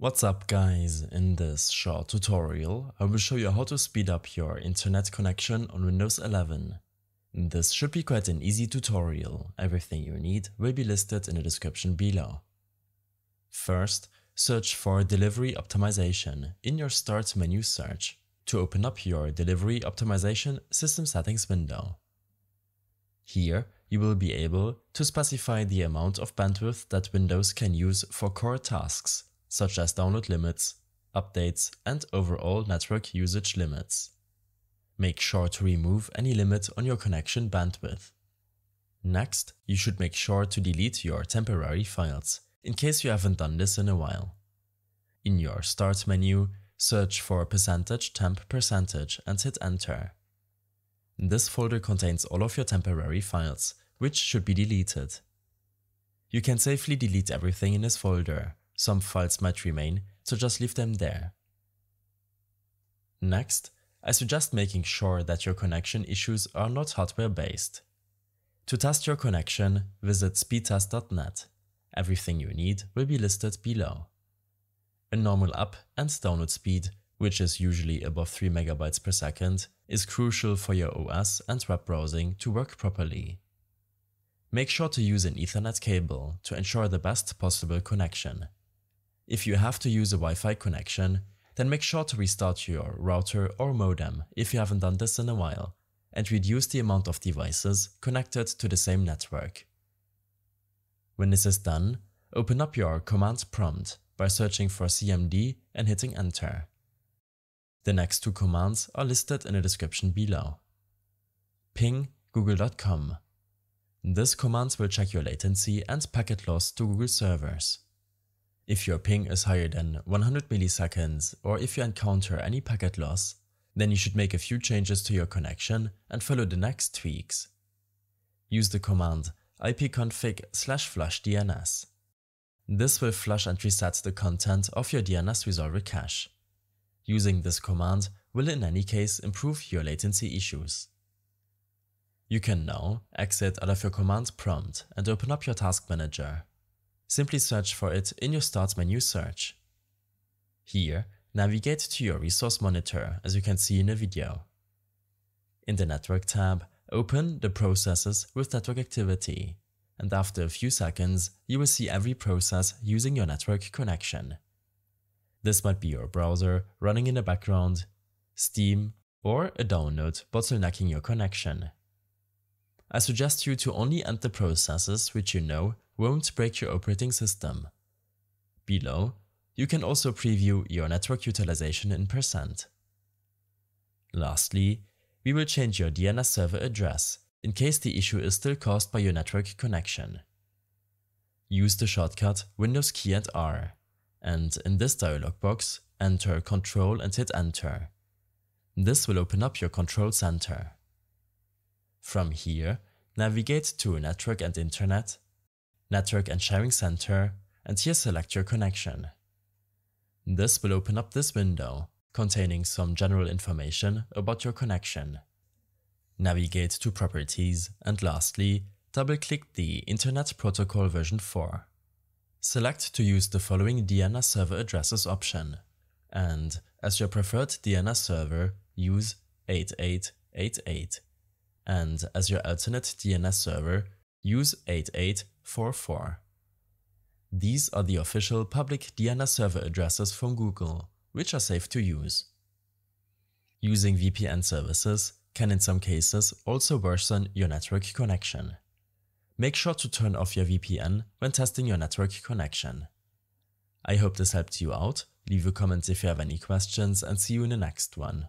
What's up guys, in this short tutorial I will show you how to speed up your internet connection on Windows 11. This should be quite an easy tutorial, everything you need will be listed in the description below. First, search for Delivery Optimization in your Start menu search to open up your Delivery Optimization System Settings window. Here, you will be able to specify the amount of bandwidth that Windows can use for core tasks such as download limits, updates, and overall network usage limits. Make sure to remove any limit on your connection bandwidth. Next, you should make sure to delete your temporary files, in case you haven't done this in a while. In your Start menu, search for percentage temp percentage and hit enter. This folder contains all of your temporary files, which should be deleted. You can safely delete everything in this folder, some files might remain, so just leave them there. Next, I suggest making sure that your connection issues are not hardware based. To test your connection, visit speedtest.net. Everything you need will be listed below. A normal up and download speed, which is usually above 3 MB per second, is crucial for your OS and web browsing to work properly. Make sure to use an Ethernet cable to ensure the best possible connection. If you have to use a Wi-Fi connection, then make sure to restart your router or modem if you haven't done this in a while, and reduce the amount of devices connected to the same network. When this is done, open up your command prompt by searching for cmd and hitting enter. The next two commands are listed in the description below. Ping google.com. This command will check your latency and packet loss to Google servers. If your ping is higher than 100 milliseconds or if you encounter any packet loss, then you should make a few changes to your connection and follow the next tweaks. Use the command ipconfig slash flush DNS. This will flush and reset the content of your DNS resolver cache. Using this command will in any case improve your latency issues. You can now exit out of your command prompt and open up your task manager simply search for it in your Start menu search. Here, navigate to your resource monitor as you can see in the video. In the Network tab, open the processes with network activity, and after a few seconds, you will see every process using your network connection. This might be your browser running in the background, Steam, or a download bottlenecking your connection. I suggest you to only enter the processes which you know won't break your operating system. Below, you can also preview your network utilization in percent. Lastly, we will change your DNS server address in case the issue is still caused by your network connection. Use the shortcut Windows key and R, and in this dialog box, enter Control and hit Enter. This will open up your control center. From here, navigate to Network and Internet Network and Sharing Center, and here select your connection. This will open up this window, containing some general information about your connection. Navigate to Properties, and lastly, double-click the Internet Protocol version 4. Select to use the following DNS server addresses option, and as your preferred DNS server, use 8888, and as your alternate DNS server, use 8844. These are the official public DNS server addresses from Google, which are safe to use. Using VPN services can in some cases also worsen your network connection. Make sure to turn off your VPN when testing your network connection. I hope this helped you out, leave a comment if you have any questions and see you in the next one.